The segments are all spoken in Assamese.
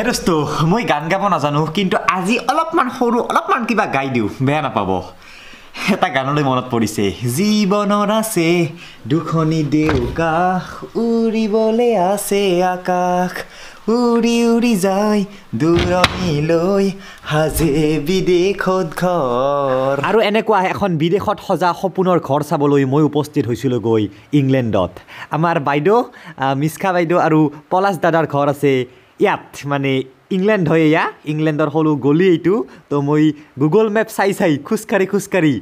হে দোস্ত মই গান গাব নাজানো কিন্তু আজি অলপমান সৰু অলপমান কিবা গাই দিওঁ বেয়া নাপাব। এটা গানলৈ মনত পৰিছে জীৱনৰ আছে দুখনি দেউকা উৰিবলৈ আছে আকাশ উৰি উৰি যায় দূৰণিলৈ সাজে বিদেশত ঘৰ। আৰু এনেকুৱা এখন বিদেশত সজা সপোনৰ ঘৰ চাবলৈ মই উপস্থিত হৈছিলোঁ গৈ ইংলেণ্ডত। আমাৰ বাইদেউ মিস্কা বাইদেউ আৰু পলাশ দাদাৰ ঘৰ আছে ইয়াত মানে ইংলেণ্ড হয় এয়া। ইংলেণ্ডৰ সৰু গলি এইটো। তো মই গুগল মেপ চাই চাই খোজকাঢ়ি খোজকাঢ়ি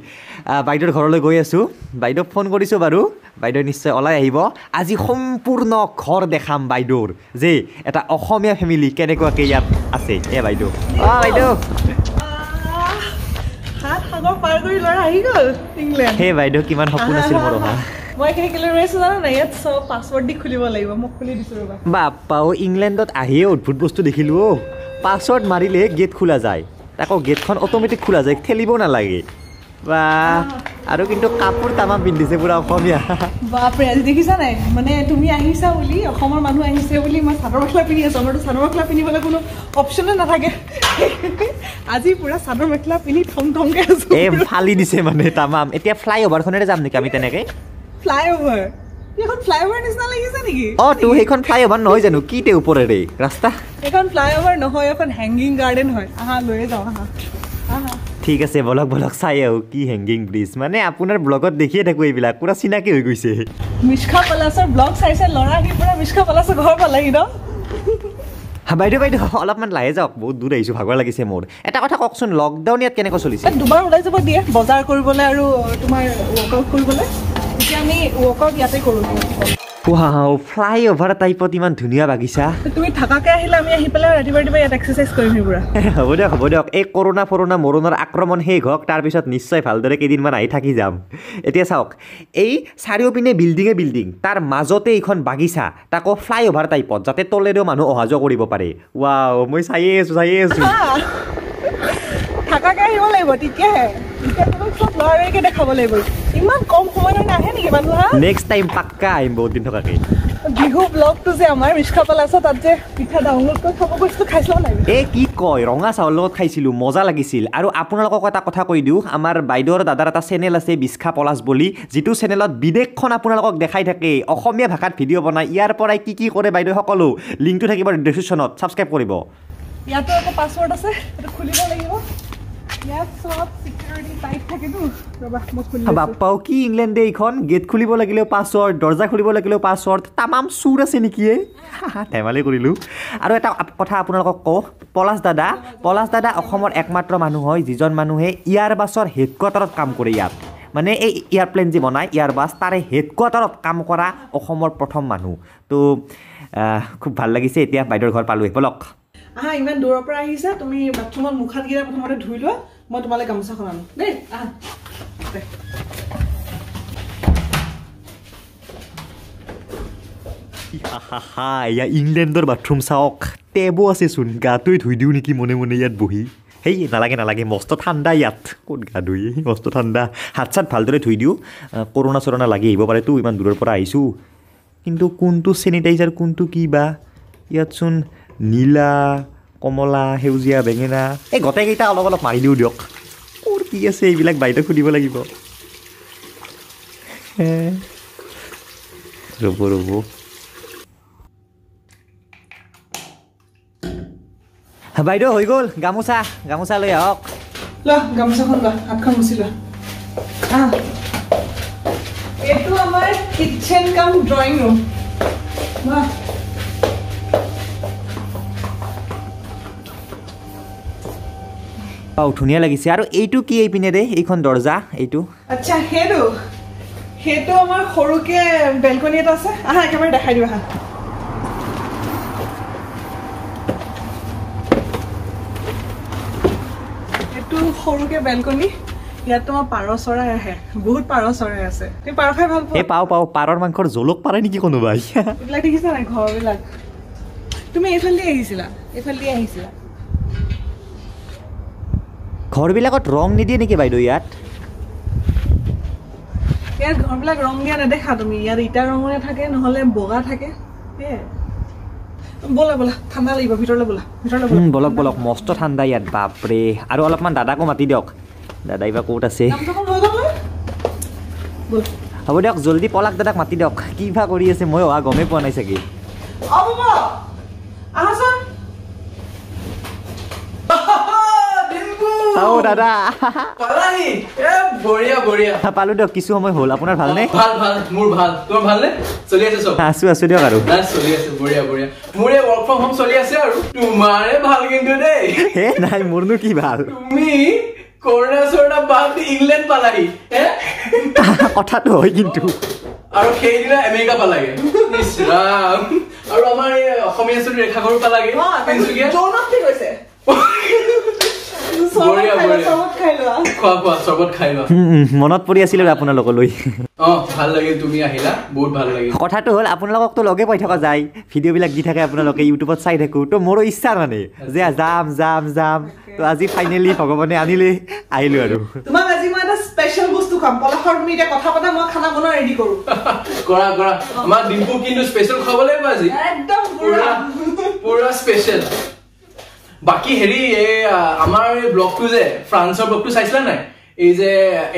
বাইদেউৰ ঘৰলৈ গৈ আছোঁ। বাইদেউক ফোন কৰিছোঁ বাৰু। বাইদেউ নিশ্চয় ওলাই আহিব। আজি সম্পূৰ্ণ ঘৰ দেখাম বাইদেউৰ যে এটা অসমীয়া ফেমিলি কেনেকুৱাকৈ ইয়াত আছে। এ বাইদেউ। অঁ বাইদেউ। সেই বাইদেউ কিমান সপোন আছিল মোৰ অহা মই এইখিনি কেলৈ ৰৈ আছোঁ জানো নাই? ইয়াত চব পাছৱৰ্ড দি খুলিব লাগিব মোক খুলি দিছোঁ ৰ'বা। বাপ্পা অ' ইংলেণ্ডত আহিয়ে অদ্ভুত বস্তু দেখিলোঁ অ' পাছৱৰ্ড মাৰিলে গেট খোলা যায়। আকৌ গেটখন অট'মেটিক খোলা যায় ঠেলিব নালাগে। বা আৰু কিন্তু কাপোৰ তামাম পিন্ধিছে পূৰা অসমীয়া। বাপৰে আজি দেখিছা নাই? মানে তুমি আহিছা বুলি অসমৰ মানুহ আহিছে বুলি মই চাদৰ মেখেলা পিন্ধি আছোঁ। আমাৰতো চাদৰ মেখেলা পিন্ধিবলৈ কোনো অপশ্যনে নাথাকে। আজি পূৰা চাদৰ মেখেলা পিন্ধি থম থমকৈ আছোঁ। এই ফালি দিছে মানে তামাম। এতিয়া ফ্লাই অভাৰখনেৰে যাম নেকি আমি তেনেকৈ? ফ্লাই অভাৰ এইখন ফ্লাই অভাৰ নিচিনা লাগিছে নেকি? অঁ তো সেইখন ফ্লাই অভাৰ নহয় জানো? কি তে ওপৰেৰে ৰাস্তা? এইখন ফ্লাই অভাৰ নহয় এখন হেংগিং গাৰ্ডেন হয়। আহা লৈয়ে যাওঁ আহা। আহা। ঠিক আছে বলক বলক চাই আহোঁ কি হেংগিং ব্ৰিজ মানে আপোনাৰ ব্লগত দেখিয়ে থাকোঁ এইবিলাক পূৰা চিনাকি হৈ গৈছে। মিছখা পলাছৰ ব্লগ চাইছে ল'ৰা আহি পূৰা মিছখা পলাছৰ ঘৰ পালেহি ন? বাইদেউ বাইদেউ অলপমান লাহে যাওক বহুত দূৰ আহিছোঁ ভাগৰ লাগিছে মোৰ। এটা কথা কওকচোন লকডাউন ইয়াত কেনেকৈ চলিছে? দুবাৰ ওলাই যাব দিয়ে বজাৰ কৰিবলৈ আৰু তোমাৰ ৱৰ্কআউট কৰিবলৈ। এতিয়া আমি ৱৰ্কআউট ইয়াতে কৰোঁ। ৱাও ফ্লাই অভাৰ টাইপত ইমান ধুনীয়া বাগিচা তুমি থাকাকৈ আহিলে আমি আহি পেলাই ৰাতিপুৱা ৰাতিপুৱা ইয়াত এক্সাৰচাইজ কৰিম পুৰা হ'ব দিয়ক হ'ব দিয়ক। এই কৰোণা ফৰোণা মৰণৰ আক্ৰমণ শেষ হওক তাৰপিছত নিশ্চয় ভালদৰে কেইদিনমান আহি থাকি যাম। এতিয়া চাওক এই চাৰিওপিনে বিল্ডিঙে বিল্ডিং তাৰ মাজতে এইখন বাগিচা তাকো ফ্লাই অভাৰ টাইপত যাতে তলেৰেও মানুহ অহা যোৱা কৰিব পাৰে। ৱাও মই চায়ে আছোঁ চায়ে আছোঁ। থাকাকৈ আহিব লাগিব তেতিয়াহে। দেখাব লাগিব। ইমান কম সময়ত নাহে নেকি মানুহ নেক্সট টাইম পাক্কা আহিম বহুত দিন থকাকৈ বিহু ব্লগটো যে আমাৰ মিছখা পলাছত তাত যে পিঠা ডাউনলোড কৰি খাব গৈছিলোঁ খাইছিলোঁ নাই? এই কি কয় ৰঙা চাউলৰ লগত খাইছিলোঁ মজা লাগিছিল। আৰু আপোনালোকক এটা কথা কৈ দিওঁ আমাৰ বাইদেউৰ দাদাৰ এটা চেনেল আছে বিস্খা পলাশ বুলি যিটো চেনেলত বিদেশখন আপোনালোকক দেখাই থাকে। অসমীয়া ভাষাত ভিডিঅ' বনায় ইয়াৰ পৰাই কি কি কৰে বাইদেউ সকলো লিংকটো থাকিব ডিছক্ৰিপশ্যনত ছাবস্ক্ৰাইব কৰিব। ইয়াতো আকৌ পাছৱৰ্ড আছে খুলিব লাগিব। বাপ্পাও কি ইংলেণ্ডে এইখন গেট খুলিব লাগিলেও পাছৱৰ্ড দৰ্জা খুলিব লাগিলেও পাছৱৰ্ড তামাম চুৰ আছে নেকি? ধেমালি কৰিলোঁ। আৰু এটা কথা আপোনালোকক কওঁ পলাশ দাদা পলাশ দাদা অসমৰ একমাত্ৰ মানুহ হয় যিজন মানুহে ইয়াৰবাছৰ হেডকোৱাৰ্টাৰত কাম কৰে ইয়াত। মানে এই এয়াৰপ্লেন যে বনায় ইয়াৰবাছ তাৰে হেডকোৱাৰ্টাৰত কাম কৰা অসমৰ প্ৰথম মানুহ। তো খুব ভাল লাগিছে এতিয়া বাইদেউৰ ঘৰ পালোহি। বলক। আহা ইমান দূৰৰ পৰা আহিছা তুমি বাথৰুমত মুখ প্ৰথমতে ধুই লোৱা মই তোমালৈ গামোচাখন আনো দেই আহা। ইংলেণ্ডৰ বাথৰুম চাওক টেবো আছেচোন গাটোৱে ধুই দিওঁ নেকি মনে মনে ইয়াত বহি। সেই নালাগে নালাগে মস্ত ঠাণ্ডা ইয়াত। ক'ত গা ধুই মস্ত ঠাণ্ডা। হাত চাত ভালদৰে ধুই দিওঁ কৰোণা চৰোণা লাগি আহিব পাৰেতো ইমান দূৰৰ পৰা আহিছোঁ। কিন্তু কোনটো চেনিটাইজাৰ কোনটো কি বা ইয়াতচোন নীলা কমলা সেউজীয়া বেঙেনা। এই গোটেইকেইটা অলপ অলপ মাৰি দিওঁ দিয়ক। ক'ৰ কি আছে এইবিলাক বাইদেউ সুধিব লাগিব। ৰ'ব ৰ'ব। বাইদেউ হৈ গ'ল। গামোচা গামোচা লৈ আহক। লোৱা গামোচাখন লোৱা হাতখন মুচি লোৱা এইটো আমাৰ কিটচেন কাম ড্ৰয়িং ৰুম ধুনীয়া লাগিছে। আৰু এইটো কি এইপিনেৰে এইখন দৰ্জা এইটো? আচ্ছা সেইটো। সেইটো আমাৰ সৰুকে বেলকনি এটা আছে। আহা একেবাৰে দেখাই দিওঁ আহা। এইটো সৰুকে বেলকনি। ইয়াত তোমাৰ পাৰ চৰাই আহে। বহুত পাৰ চৰাই আছে। তুমি পাৰ খাই ভাল পোৱা? পাওঁ পাওঁ। পাৰৰ মাংসৰ জলক পাৰে নেকি কোনোবাই? এইবিলাক দেখিছা নাই ঘৰবিলাক? তুমি এইফালেদি আহিছিলা। এইফালেদি আহিছিলা। ঘৰবিলাকত ৰং নিদিয়ে নেকি বাইদেউ ইয়াত? ইয়াত ঘৰবিলাক ৰং দিয়া নেদেখা তুমি। ইয়াত ইটা ৰঙৰে থাকে নহ'লে বগা থাকে। সেয়াই। ব'লা ব'লা ঠাণ্ডা লাগিব ভিতৰলৈ ব'লা ভিতৰলৈ ব'লা। উম, বলক বলক মস্ত ঠাণ্ডা ইয়াত বাপৰে। আৰু অলপমান দাদাকো মাতি দিয়ক। দাদাই বা ক'ত আছে? গামোচাখন লৈ যাওঁ মই। ব'লা। হ'ব দিয়ক জল্দি পলাক দাদাক মাতি দিয়ক। কি বা কৰি আছে মই অহা গমেই পোৱা নাই চাগে অ বাবা আহাচোন চাওঁ দাদা। পালাহি। এ বঢ়িয়া বঢ়িয়া। পালোঁ দিয়ক কিছু সময় হ'ল। আপোনাৰ ভালনে? ভাল ভাল মোৰ ভাল। তোমাৰ ভালনে? চলি আছে চব? আছোঁ আছোঁ দিয়ক আৰু। চলি আছে বঢ়িয়া বঢ়িয়া। মোৰ এই ৱৰ্ক ফ্ৰম হোম চলি আছে আৰু। তোমাৰে ভাল কিন্তু দেই। হে নাই মোৰনো কি ভাল? তুমি কৰোণা চৰোণা বাদ দি ইংলেণ্ড পালাহি হে? কথাটো হয় কিন্তু। আৰু সেইদিনা আমেৰিকা পালাগে। ইছ ৰাম আৰু আমাৰ এই অসমীয়া চলি ৰেখা ঘৰো পালাগে মনত পৰি আছিলে আপোনালোকলৈ অ ভাল লাগিল তুমি আহিলা বহুত ভাল লাগিল। কথাটো হ'ল আপোনালোককতো লগে পাই থকা যায়। ভিডিঅ'বিলাক দি থাকে আপোনালোকে ইউটিউবত চাই থাকোঁ। তো মোৰো ইচ্ছা মানে যে যাম যাম যাম। তো আজি ফাইনেলি ভগৱানে আনিলে আহিলোঁ আৰু। তোমাক আজি মই এটা স্পেচিয়েল বস্তু খাম পলাশৰ তুমি এতিয়া কথা পাতা মই খানা বনোৱা ৰেডি কৰো। কৰা কৰা। আমাৰ ডিম্পু কিন্তু স্পেচিয়েল খাব লাগিব আজি। একদম পুৰা। পুৰা স্পেচিয়েল বাকী হেৰি এই আমাৰ এই ব্লগটো যে ফ্ৰান্সৰ ব্লগটো চাইছিলা নাই? এই যে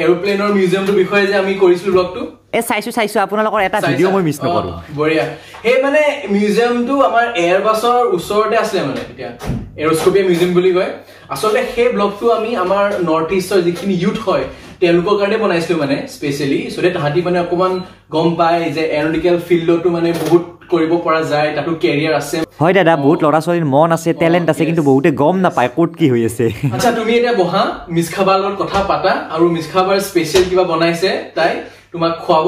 এৰোপ্লেনৰ মিউজিয়ামটোৰ বিষয়ে যে আমি কৰিছিলো ব্লগটো? এই চাইছোঁ চাইছোঁ আপোনালোকৰ এটা ভিডিঅ' মই মিছ? নকৰোঁ। বঢ়িয়া। সেই মানে মিউজিয়ামটো আমাৰ এয়াৰবাছৰ ওচৰতে আছিলে মানে এতিয়া। এৰস্কপিয়া মিউজিয়াম বুলি কয়। আচলতে সেই ব্লগটো আমি আমাৰ নৰ্থ ইষ্টৰ যিখিনি ইউথ হয় তেওঁলোকৰ কাৰণে বনাইছিলো মানে স্পেচিয়েলি চ' তাহাঁতি মানে অকমান গম পায় যে এৰনিকেল ফিল্ডতো মানে বহুত কৰিব পৰা যায় তাতো কেৰিয়াৰ আছে। হয় দাদা বহুত ল'ৰা ছোৱালীৰ মন আছে টেলেণ্ট আছে কিন্তু বহুতে গম নাপায় ক'ত কি হৈ আছে। আচ্ছা তুমি এতিয়া বহা মিছ খাবাৰ লগত কথা পাতা আৰু মিছ খাবাৰ স্পেচিয়েল কিবা বনাইছে তাই তোমাক খুৱাব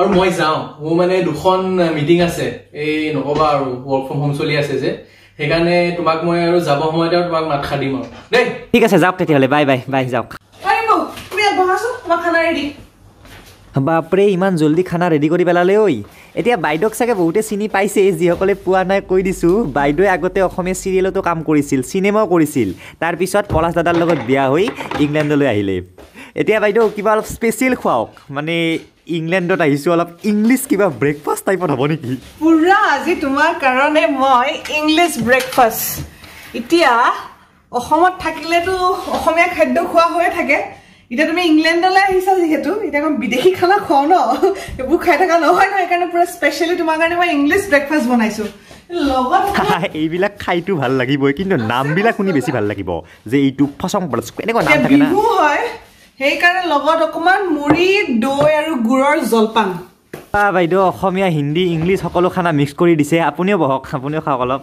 আৰু মই যাওঁ। মোৰ মানে দুখন মিটিং আছে। এই নকবা আৰু ৱৰ্ক ফ্ৰম হোম চলি আছে যে। সেইকাৰণে তোমাক মই আৰু যাব সময়তে আৰু তোমাক মাত খাৰ দিম আৰু। দেই। ঠিক আছে যাওক তেতিয়াহ'লে। বাই বাই বাই যাওক। বাপৰে ইমান জল্দি খানা ৰেডি কৰি পেলালে ঐ। এতিয়া বাইদেউক চাগে বহুতে চিনি পাইছে যিসকলে পোৱা নাই কৈ দিছোঁ। বাইদেৱে আগতে অসমীয়া চিৰিয়েলতো কাম কৰিছিল চিনেমাও কৰিছিল। তাৰপিছত পলাশ দাদাৰ লগত বিয়া হৈ ইংলেণ্ডলৈ আহিলে। এতিয়া বাইদেউ কিবা অলপ স্পেচিয়েল খুৱাওক। মানে ইংলেণ্ডত আহিছোঁ অলপ ইংলিছ কিবা ব্ৰেকফাষ্ট টাইপত হ'ব নেকি? পুৰা আজি তোমাৰ কাৰণে মই ইংলিছ ব্ৰেকফাষ্ট এতিয়া অসমত থাকিলেতো অসমীয়া খাদ্য খোৱা হৈয়ে থাকে। এতিয়া তুমি ইংলেণ্ডলৈ আহিছা যিহেতু এতিয়া মই বিদেশী খানা খুৱাওঁ ন? এইবোৰ খাই থকা নহয় ন সেইকাৰণে পুৰা স্পেচিয়েলি তোমাৰ কাৰণে মই ইংলিছ ব্ৰেকফাষ্ট বনাইছোঁ। এইবিলাক খাইতো ভাল লাগিবই কিন্তু নামবিলাক শুনি বেছি ভাল লাগিব। যে এইটো ফচং এনেকুৱা নাম থাকে না? বিহু হয় সেইকাৰণে লগত অকণমান মুড়ি দৈ আৰু গুড়ৰ জলপান। বাইদেউ অসমীয়া হিন্দী ইংলিছ সকলো খানা মিক্স কৰি দিছে। আপুনিও বহক আপুনিও খাওক অলপ।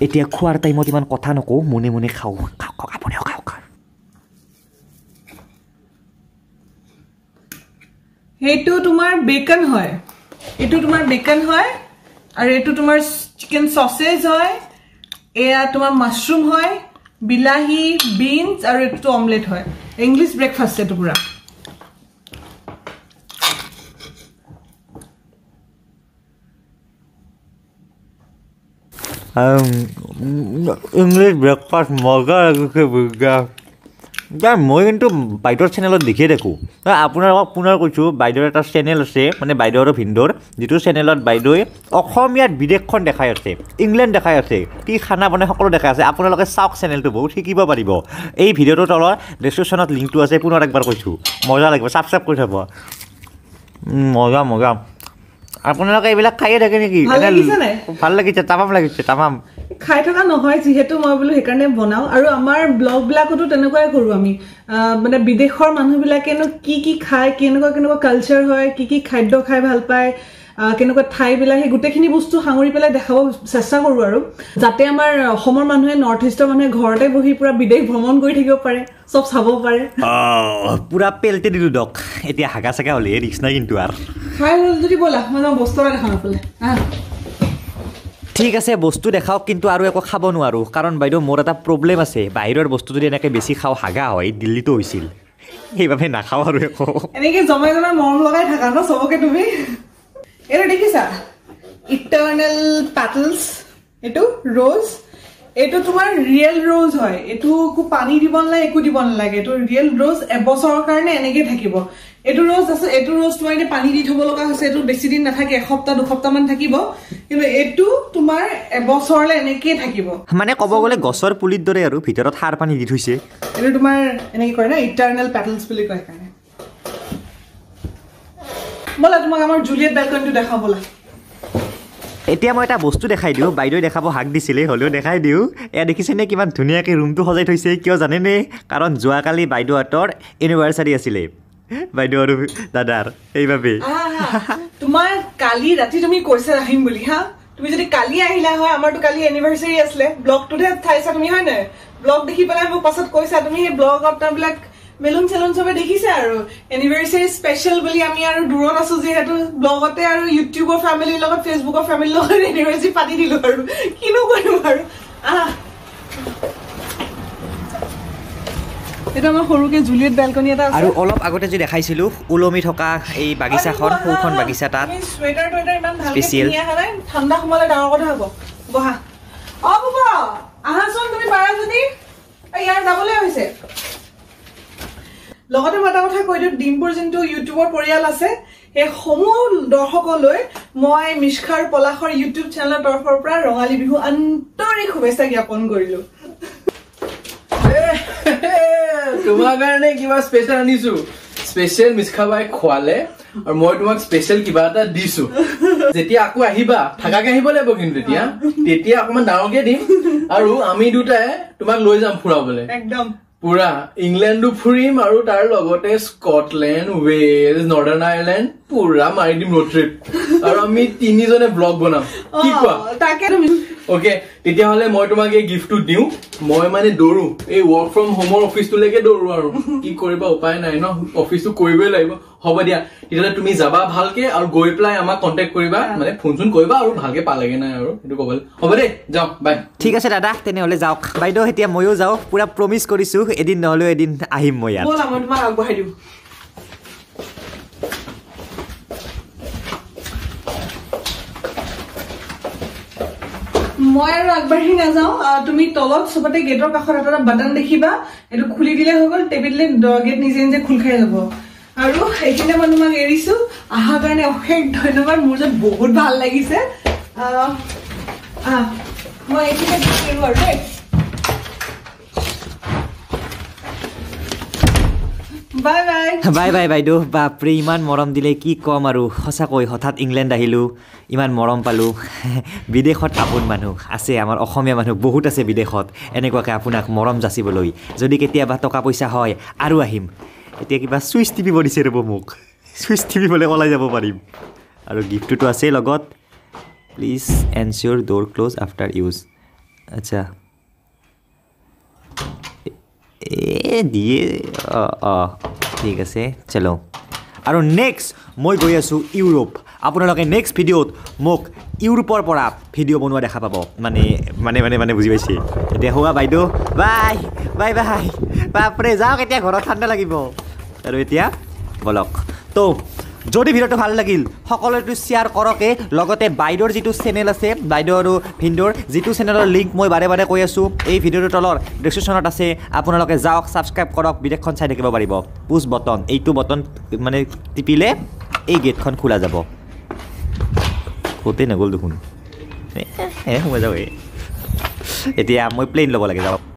এতিয়া খোৱাৰ টাইমত ইমান কথা নকওঁ মনে মনে খাওঁ। খাওক আপুনিও খাওক সেইটো তোমাৰ বেকন হয়। এইটো তোমাৰ বেকন হয় আৰু এইটো তোমাৰ চিকেন চচেজ হয়। এয়া তোমাৰ মাছৰুম হয় বিলাহী বিনছ আৰু এইটো অমলেট হয়। ইংলিছ ব্ৰেকফাষ্ট এইটো পুৰা। ইংলিছ ব্ৰেকফাষ্ট মজা লাগিছে বুজা এতিয়া মই কিন্তু বাইদেউৰ চেনেলত দেখিয়ে থাকোঁ। আপোনালোকক পুনৰ কৈছোঁ বাইদেউৰ এটা চেনেল আছে মানে বাইদেউ আৰু ভিন্দৰ যিটো চেনেলত বাইদেৱে অসমীয়াত বিদেশখন দেখাই আছে ইংলেণ্ড দেখাই আছে কি খানা বনাই সকলো দেখাই আছে আপোনালোকে চাওক চেনেলটো বহুত শিকিব পাৰিব। এই ভিডিঅ'টোৰ তলত ডেছক্ৰিপশ্যনত লিংকটো আছে পুনৰ একবাৰ কৈছোঁ। মজা লাগিব ছাবস্ক্ৰাইব কৰি থ'ব। মজা মজা। আপোনালোকে এইবিলাক খায়ে থাকে নেকি? ভাল লাগিছে তামাম লাগিছে তামাম। খাই থকা নহয় যিহেতু মই বোলো সেইকাৰণে বনাওঁ। আৰু আমাৰ ব্লগবিলাকতো তেনেকুৱাই কৰোঁ আমি। মানে বিদেশৰ মানুহবিলাকেনো কি কি খায় কেনেকুৱা কেনেকুৱা কালচাৰ হয় কি কি খাদ্য খাই ভাল পায় কেনেকুৱা ঠাইবিলাক সেই গোটেইখিনি বস্তু সাঙুৰি পেলাই দেখাব চেষ্টা কৰোঁ আৰু। যাতে আমাৰ অসমৰ মানুহে নৰ্থ ইষ্টৰ মানুহে ঘৰতে বহি পুৰা বিদেশ ভ্ৰমণ কৰি থাকিব পাৰে চব চাব পাৰে। পুৰা পেলতে দিলোঁ দক। এতিয়া হাগা চাগা হ'লে ৰিক্স নাই কিন্তু আৰু। খাই হ'ল যদি ব'লা মই যাওঁ বস্তু এটা দেখাওঁ আহ। ঠিক আছে বস্তু দেখাওক কিন্তু আৰু একো খাব নোৱাৰোঁ। কাৰণ বাইদেউ মোৰ এটা প্ৰব্লেম আছে। বাহিৰৰ বস্তু যদি এনেকৈ বেছি খাওঁ হাগা হয় দিল্লীতো হৈছিল। সেইবাবে নাখাওঁ আৰু একো। এনেকে জমাই জমাই মৰম লগাই থাকা ন চবকে তুমি? এইটো দেখিছা ইটাৰ্নেল পেটেলছ এইটো ৰ'জ এইটো তোমাৰ ৰিয়েল ৰ'জ হয়। এইটো একো পানী দিব নালাগে একো দিব নালাগে। এইটো ৰিয়েল ৰ'জ এবছৰৰ কাৰণে এনেকে থাকিব। এইটো ৰ'জ আছে এইটো ৰ'জ তোমাৰ এতিয়া পানী দি থব লগা হৈছে। এইটো বেছি দিন নাথাকে এসপ্তাহ দুসপ্তাহ মান থাকিব। কিন্তু এইটো তোমাৰ এবছৰলে এনেকেই থাকিব। মানে ক'ব গ'লে গছৰ পুলিৰ দৰে আৰু ভিতৰত সাৰ পানী দি থৈছে। এইটো তোমাৰ এনেকে কয় ন ইটাৰনেল পেটেলছ বুলি কয় সেইকাৰণে। ব'লা তোমাক আমাৰ জুলিয়েট বেলকনিটো দেখাওঁ ব'লা এতিয়া মই এটা বস্তু দেখাই দিওঁ বাইদেৱে দেখাব হাক দিছিলে হ'লেও দেখাই দিওঁ। এয়া দেখিছেনে কিমান ধুনীয়াকৈ ৰুমটো সজাই থৈছে কিয় জানেনে? কাৰণ যোৱাকালি বাইদেউহঁতৰ এনিভাৰ্চাৰী আছিলে। বাইদেউ আৰু দাদাৰ সেইবাবে তোমাৰ কালি ৰাতি তুমি কৈছা আহিম বুলি হা? তুমি যদি কালি আহিলা হয় আমাৰতো কালি এনিভাৰ্চাৰী আছিলে। ব্লগটোতহে চাইছা তুমি হয় নাই? ব্লগ দেখি পেলাই মোক পাছত কৈছা তুমি সেই ব্লগ আপোনাৰবিলাক মেলুন চেলুন চবে দেখিছে আৰু। এনিভাৰ্চাৰী স্পেচিয়েল বুলি আমি আৰু দূৰত আছো যিহেতু ব্লগতে আৰু ইউটিউবৰ ফেমিলিৰ লগত ফেচবুকৰ ফেমিলিৰ লগত এনিভাৰ্চাৰী পাতি দিলো আৰু। কিনো কৰিম আৰু? আহ। এইটো আমাৰ সৰুকে জুলিয়েট বেলকনি এটা আৰু অলপ আগতে যে দেখাইছিলোঁ ওলমি থকা এই বাগিচাখন সৌখন বাগিচা তাত। চুৱেটাৰ টুৱেটাৰ ইমান নাই। ঠাণ্ডা সোমালে ডাঙৰ কথা হ'ব। বহা। অ বুব আহাচোন তুমি পাৰা যদি। ইয়াৰ যাবলৈ হৈছে। লগতে মই এটা কথা কৈ দিওঁ ডিম্পুৰ যোনটো ইউটিউবৰ পৰিয়াল আছে সেই সমূহ দৰ্শকলৈ মই মিষ্খাৰ পলাশৰ ইউটিউব চেনেলৰ তৰফৰ পৰা ৰঙালী বিহু আন্তৰিক শুভেচ্ছা জ্ঞাপন কৰিলো। তোমাৰ কাৰণে কিবা স্পেচিয়েল আনিছো। স্পেচিয়েল মিছখা বাই খোৱালে আৰু মই তোমাক স্পেচিয়েল কিবা এটা দিছো। যেতিয়া আকৌ আহিবা থাকাকে আহিব লাগিব কিন্তু তেতিয়া তেতিয়া অকমান ডাঙৰকে দিম। আৰু আমি দুটাই তোমাক লৈ যাম ফুৰাবলে। একদম। পুৰা ইংলেণ্ডো ফুৰিম আৰু তাৰ লগতে স্কটলেণ্ড ৱেলছ নৰ্দাৰ্ণ আয়াৰলেণ্ড পুৰা মাৰি দিম ৰোড ট্ৰিপ আৰু আমি তিনিজনে ব্লগ বনাম। কি কোৱা? তাকে অকে তেতিয়াহ'লে মই তোমাক এই গিফ্টটো দিওঁ। মই মানে দৌৰো। এই ৱৰ্ক ফ্ৰম হোমৰ অফিচটোলৈকে দৌৰো আৰু। কি কৰিবা উপায় নাই ন? অফিচটো কৰিবই লাগিব। হ'ব দিয়া। তেতিয়াহ'লে তুমি যাবা ভালকে আৰু গৈ পেলাই আমাক কণ্টেক্ট কৰিবা। মানে ফোন চোন কৰিবা আৰু ভালকে পালেগে নাই আৰু। সেইটো ক'বলৈ হ'ব দেই যাওঁ বাই ঠিক আছে দাদা তেনেহ'লে যাওক। বাইদেউ এতিয়া ময়ো যাওঁ। পূৰা প্ৰমিছ কৰিছোঁ এদিন নহ'লেও এদিন আহিম মই ইয়াত। মই তোমাক আগবঢ়াই দিওঁ মই আৰু আগবাঢ়ি নাযাওঁ। তুমি তলত চবতে গেটৰ কাষত এটা বাটন দেখিবা। এইটো খুলি দিলে হৈ গ'ল টেপি দিলে গেট নিজে নিজে খোল খাই যাব। আৰু এইখিনিতে মই তোমাক এৰিছো। অহাৰ কাৰণে অশেষ ধন্যবাদ। মোৰ যে বহুত ভাল লাগিছে। মই আহিব আৰু দেই। বাই বাই বাই বাই বাইদেউ। বাপৰে ইমান মৰম দিলে কি ক'ম আৰু? সঁচাকৈ হঠাৎ ইংলেণ্ড আহিলোঁ। ইমান মৰম পালোঁ। বিদেশত আপোন মানুহ। আছে আমাৰ অসমীয়া মানুহ বহুত আছে বিদেশত। এনেকুৱাকৈ আপোনাক মৰম যাচিবলৈ। যদি কেতিয়াবা টকা পইচা হয় আৰু আহিম। এতিয়া কিবা চুইচ টিপিব দিছে ৰ'ব মোক। চুইচ টিপিবলৈ ওলাই যাব পাৰিম। আৰু গিফ্টটোতো আছেই লগত। Please ensure door close after use আচ্ছা। এ দিয়ে। অঁ অঁ। ঠিক আছে চলো। আৰু নেক্সট মই গৈ আছোঁ ইউৰোপ আপোনালোকে নেক্সট ভিডিঅ'ত মোক ইউৰোপৰ পৰা ভিডিঅ' বনোৱা দেখা পাব। মানে মানে মানে মানে বুজি পাইছে? এতিয়া হোৱা বাইদেউ। Bye bye bye. বাপৰে যাওক এতিয়া ঘৰত ঠাণ্ডা লাগিব। আৰু এতিয়া বলক। তো যদি ভিডিঅ'টো ভাল লাগিল সকলোৱেতো শ্বেয়াৰ কৰকে। লগতে বাইদেউৰ যিটো চেনেল আছে বাইদেউ আৰু ভিনদেউৰ যিটো চেনেলৰ লিংক মই বাৰে বাৰে কৈ আছোঁ এই ভিডিঅ'টোৰ তলৰ ডেছক্ৰিপশ্যনত আছে আপোনালোকে যাওক ছাবস্ক্ৰাইব কৰক বিদেশখন চাই থাকিব পাৰিব। পুছ বটন এইটো বটন মানে টিপিলে এই গেটখন খোলা যাব। ক'তেই নগ'ল দেখোন। এ সোমাই যাব এতিয়া মই প্লেইন ল'ব লাগে যাওক।